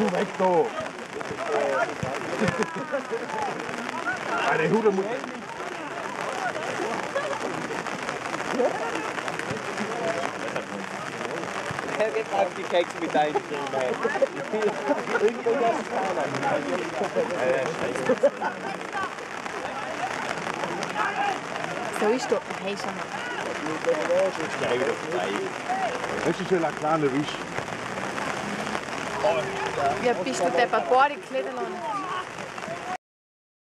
du weg da! Eine Hude muss. Helge packt die Keks mit ein. So ist doch. Hey, schon mal. Das ist ein kleiner Wisch. Ja, bist du deppert, Bori, Kledelon.